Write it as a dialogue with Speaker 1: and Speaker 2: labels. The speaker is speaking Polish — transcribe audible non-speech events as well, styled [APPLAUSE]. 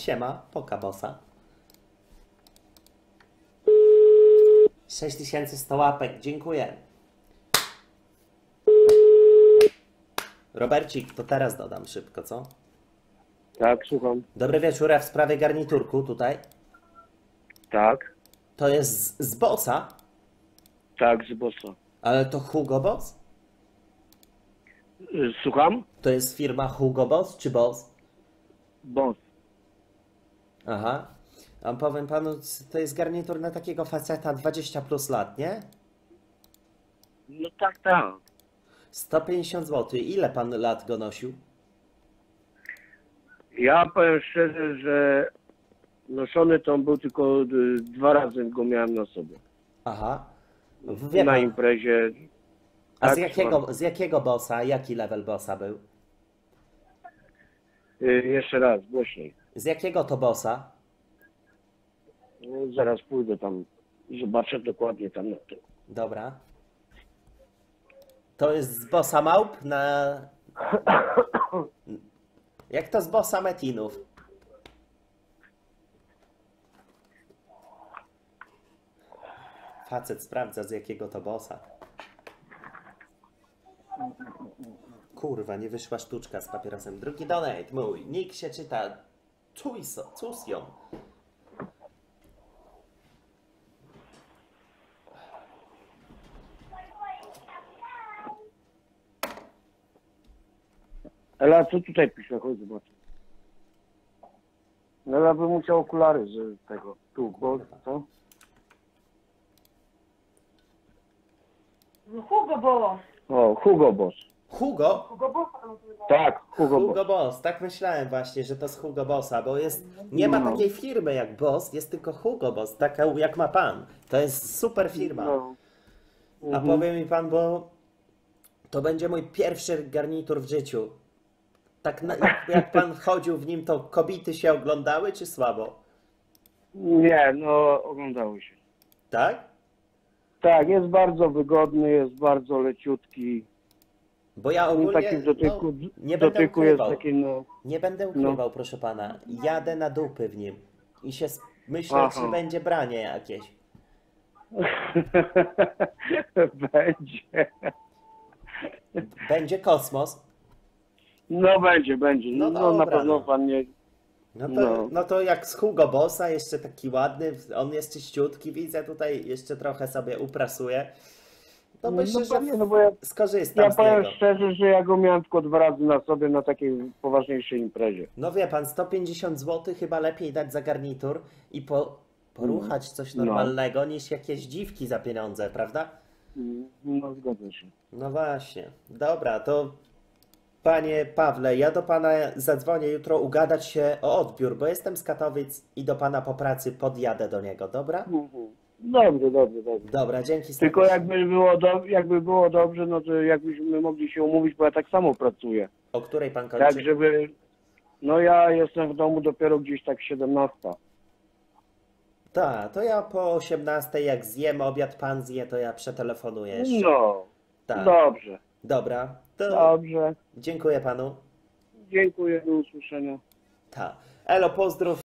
Speaker 1: Siema, poka bossa. 6100 łapek, dziękuję. Robercik, to teraz dodam szybko, co?
Speaker 2: Tak, słucham.
Speaker 1: Dobry wieczór, a w sprawie garniturku tutaj.
Speaker 2: Tak,
Speaker 1: To jest z, z Bossa,
Speaker 2: tak, z bossa.
Speaker 1: ale to Hugo Boss?
Speaker 2: Y, Słucham?
Speaker 1: To jest firma Hugo Boss czy Boss?
Speaker 2: Boss.
Speaker 1: Aha. A powiem panu, to jest garnitur na takiego faceta 20 plus lat, nie?
Speaker 2: No tak, tak.
Speaker 1: 150 zł. Ile pan lat go nosił?
Speaker 2: Ja powiem szczerze, że noszony to on był tylko y, dwa razy go miałem na sobie.
Speaker 1: Aha. Wie
Speaker 2: na
Speaker 1: pan,
Speaker 2: imprezie.
Speaker 1: a z
Speaker 2: tak,
Speaker 1: jakiego,
Speaker 2: słucham.
Speaker 1: z jakiego bossa, jaki level bossa był?
Speaker 2: Y, jeszcze raz, głośniej.
Speaker 1: Z jakiego to bossa?
Speaker 2: No, zaraz pójdę tam i zobaczę dokładnie tam na to.
Speaker 1: Dobra. To jest z bossa małp na... [COUGHS] Jak to z bossa metinów? Facet sprawdza z jakiego to bossa. Kurwa, nie wyszła sztuczka z papierosem. Drugi donate mój. Nick się czyta Cujso, Cusjon.
Speaker 2: Ela, co tutaj pisze? Chodź zobacz. No ja bym musiał okulary z tego. Tu, bo co?
Speaker 3: Hugo Boss.
Speaker 2: O, Hugo Boss.
Speaker 1: Hugo?
Speaker 3: Hugo Boss.
Speaker 2: Tak, Hugo,
Speaker 1: Hugo
Speaker 2: Boss.
Speaker 1: Boss, tak myślałem właśnie, że to z Hugo Bossa, bo jest, nie ma
Speaker 2: No.
Speaker 1: takiej firmy jak Boss, jest tylko Hugo Boss, taka jak ma pan. To jest super firma.
Speaker 2: No.
Speaker 1: A
Speaker 2: Mhm.
Speaker 1: powie mi pan, bo to będzie mój pierwszy garnitur w życiu. Tak na, jak, jak pan [LAUGHS] chodził w nim, to kobiety się oglądały, czy słabo?
Speaker 2: Nie, no oglądało się.
Speaker 1: Tak?
Speaker 2: Tak, jest bardzo wygodny, jest bardzo leciutki.
Speaker 1: Bo ja
Speaker 2: No,
Speaker 1: ogólnie
Speaker 2: taki w dotyku,
Speaker 1: no, nie będę
Speaker 2: dotyku
Speaker 1: ukrywał.
Speaker 2: taki, no.
Speaker 1: Nie będę ukrywał, proszę pana. Jadę na dupy w nim. I się myślę,
Speaker 2: Aha.
Speaker 1: czy będzie branie jakieś. [LAUGHS]
Speaker 2: będzie.
Speaker 1: Będzie kosmos.
Speaker 2: No będzie, będzie.
Speaker 1: No
Speaker 2: No, na pewno
Speaker 1: no.
Speaker 2: pan nie.
Speaker 1: No to,
Speaker 2: No.
Speaker 1: no to jak z Hugo Bossa, jeszcze taki ładny, on jest czyściutki, widzę tutaj, jeszcze trochę sobie uprasuje. To myślę, że
Speaker 2: pewnie, no bo ja,
Speaker 1: skorzystam
Speaker 2: ja
Speaker 1: z
Speaker 2: powiem szczerze, że ja go miałem tylko dwa razy na sobie na takiej poważniejszej imprezie.
Speaker 1: No wie pan, 150 zł chyba lepiej dać za garnitur i po, poruchać coś
Speaker 2: No.
Speaker 1: normalnego niż jakieś dziwki za pieniądze, prawda?
Speaker 2: No zgodzę się.
Speaker 1: No właśnie. Dobra, to panie Pawle, ja do pana zadzwonię jutro ugadać się o odbiór, bo jestem z Katowic i do pana po pracy podjadę do niego, dobra?
Speaker 2: Dobrze, dobrze, dobrze.
Speaker 1: Dobra, dzięki
Speaker 2: Tylko
Speaker 1: serdecznie.
Speaker 2: jakby było, do, jakby było dobrze, no to jakbyśmy mogli się umówić, bo ja tak samo pracuję.
Speaker 1: O której pan kończy?
Speaker 2: Tak, żeby... No ja jestem w domu dopiero gdzieś tak 17.
Speaker 1: Tak, to ja po 18 jak zjem obiad, pan zje, to ja przetelefonuję jeszcze.
Speaker 2: No,
Speaker 1: tak.
Speaker 2: dobrze,
Speaker 1: Dobra, to
Speaker 2: dobrze.
Speaker 1: dziękuję panu.
Speaker 2: Dziękuję, do usłyszenia.
Speaker 1: Tak. Elo, pozdrów